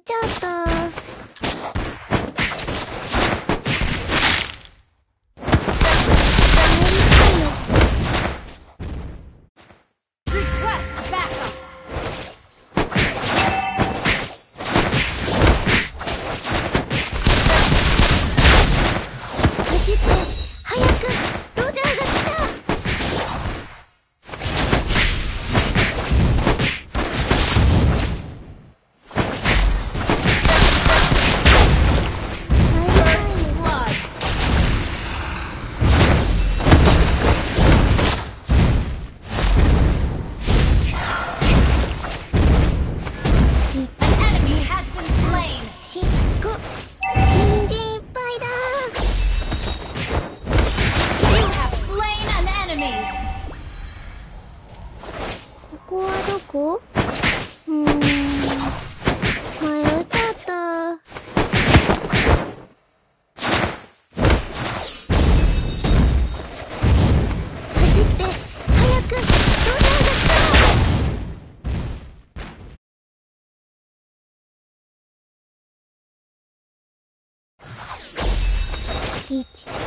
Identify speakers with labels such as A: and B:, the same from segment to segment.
A: ちゃうと。eat.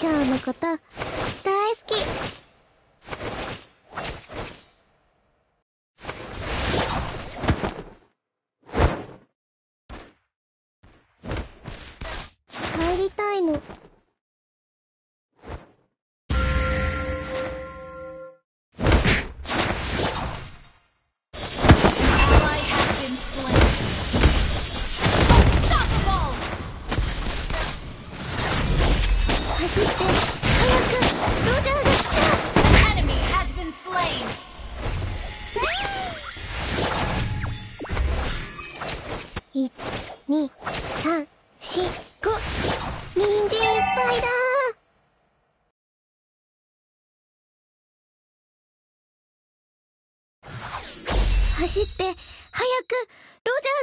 A: 師匠のこと大好き。帰りたいの。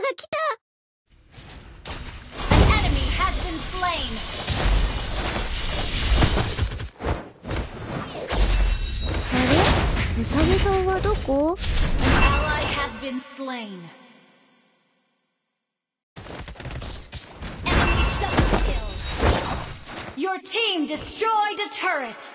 A: が来た
B: An enemy has been slain.
A: あれうさぎさんはどこ
B: An ally has been slain. Enemy double kill. Your team destroyed a turret.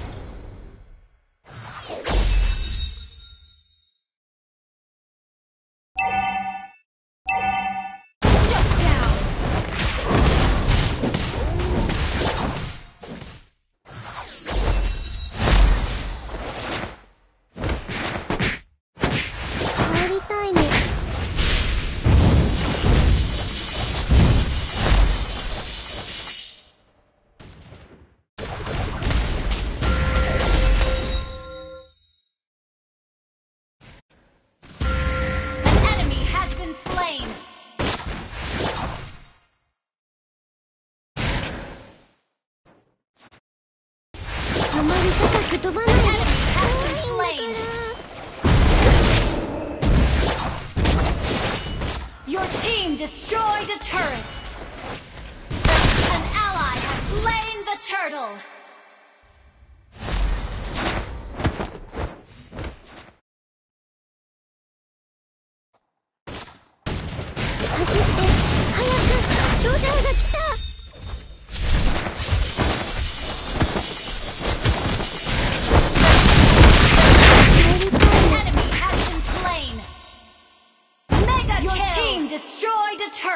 B: Your team destroyed a turret. An ally has slain the turtle.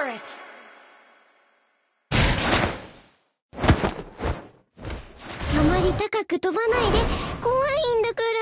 A: あまり高く飛ばないで怖いんだから。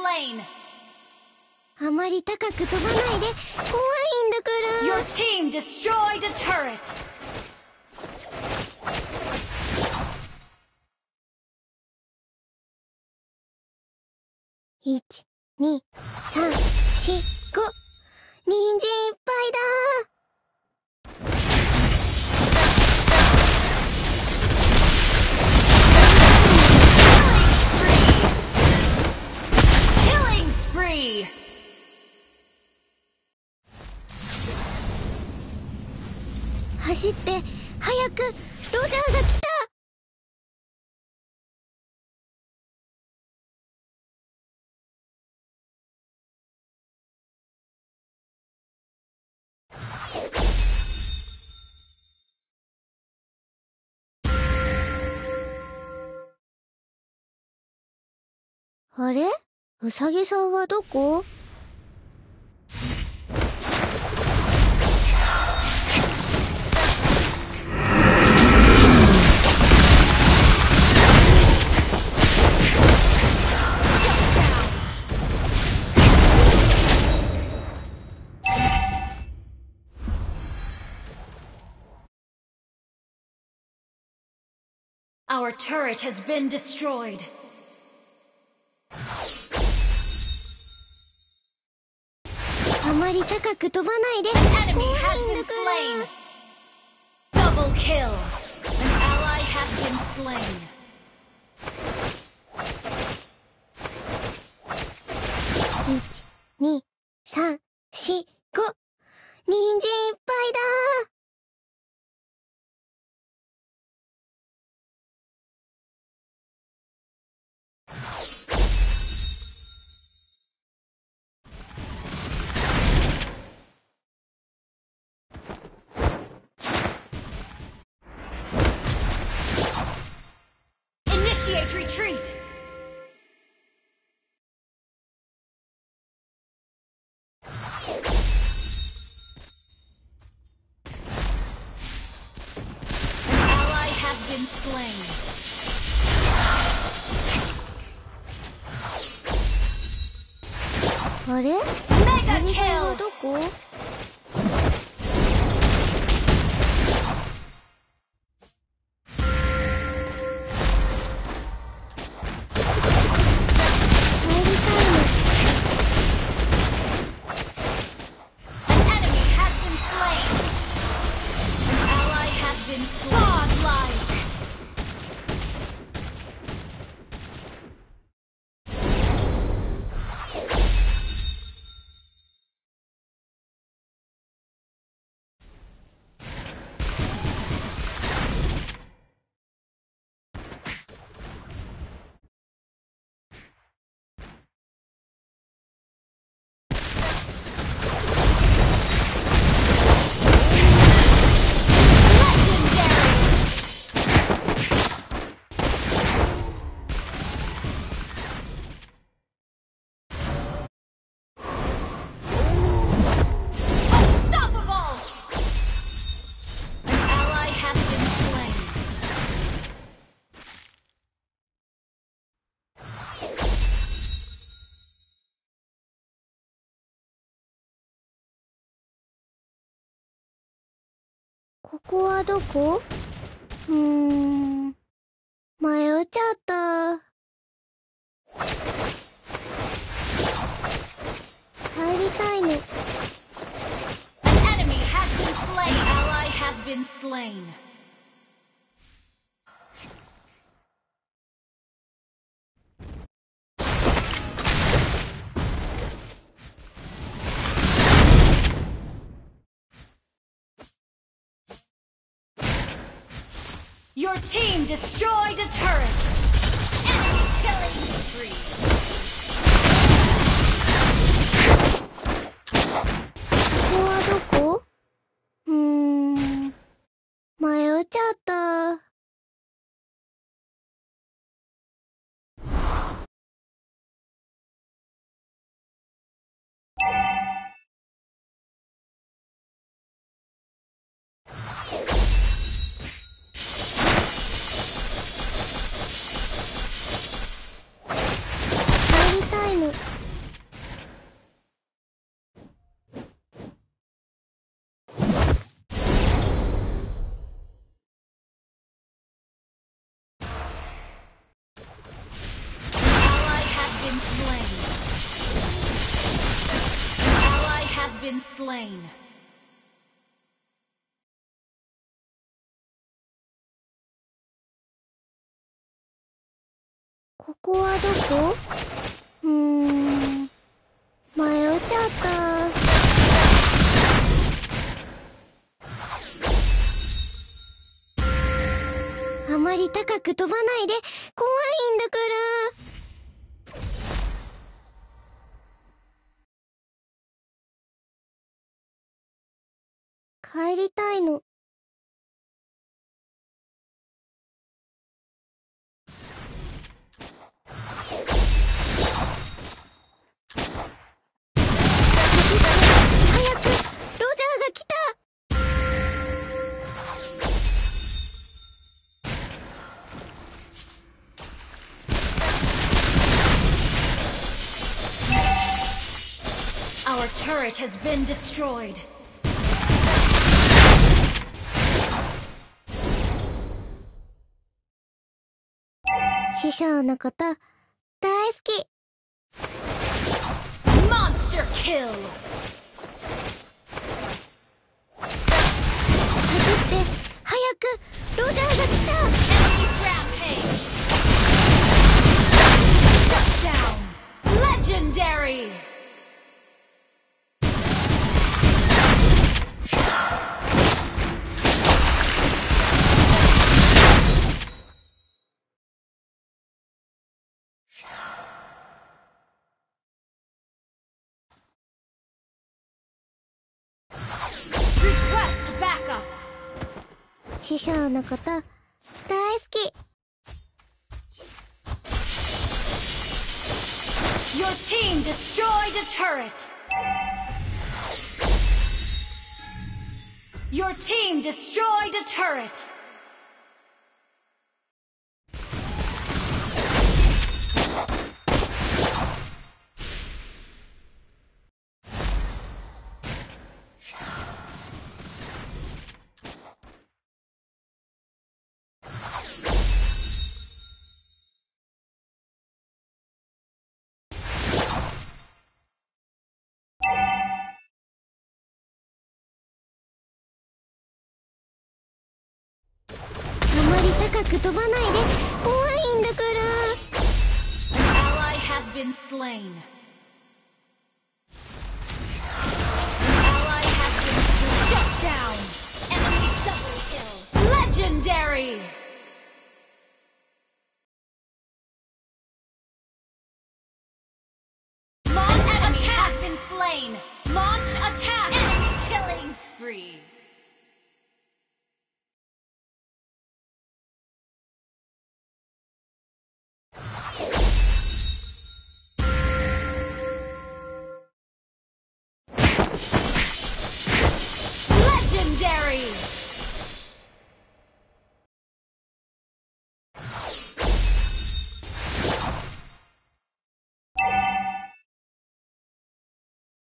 B: Slain.
A: あまり高く飛ばないで怖いんだから
B: Your team destroyed a turret.
A: 1、2、3、4、5。人参いっぱいだあれうさぎさんはどこ
B: Our turret has been destroyed.
A: あまり高く飛ばないで怖いんだから.
B: Double kill. An ally has been slain.
A: 1、2、3、4、5。人参いっぱいだ
B: Initiate retreat. An ally has been slain.
A: あれここはどこうーん。迷っちゃった。帰りたいの。
B: An enemy has been slain. Ally has been slain. Your team destroyed a turret. Enemy killing spree. Been slain.
A: ここはどこ？うーん迷っちゃったあまり高く飛ばないで怖いんだから帰りたいの早くロジャーが来た
B: Our turret has been destroyed.
A: 大好き。
B: モ
A: ンって早くロジャーが来た。
B: レジェンダリー
A: 師匠のこと大好き
B: Your team destroyed a turret! Your team destroyed a turret!
A: 高く飛ばないで怖いんだから
B: An ally has been slain. An ally has been slain. Shut down! Enemy double kills! Legendary! Launch attack has been slain! Launch attack! Enemy killing spree!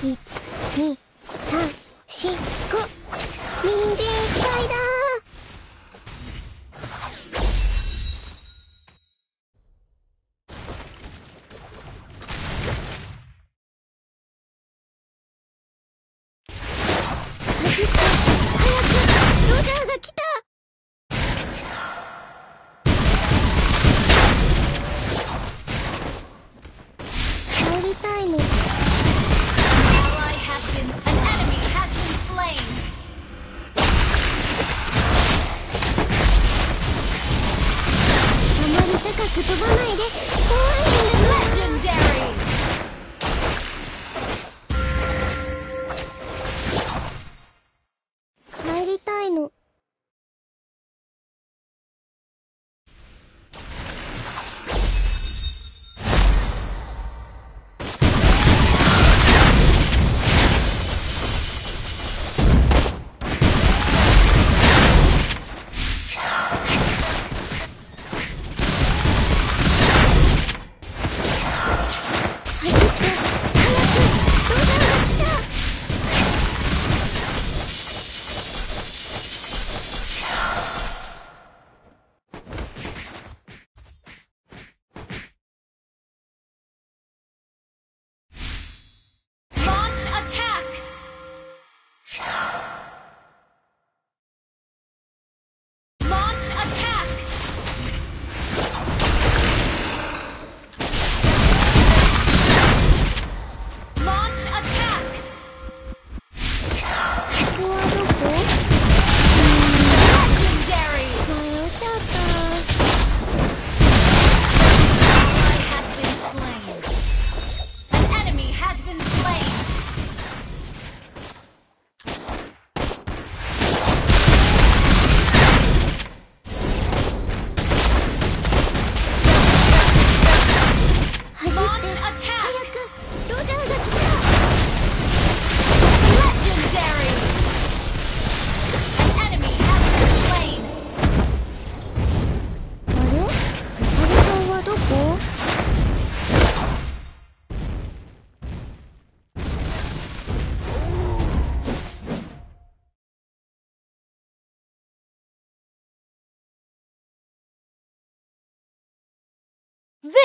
A: 12345人参いっぱいだ。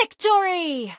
B: Victory!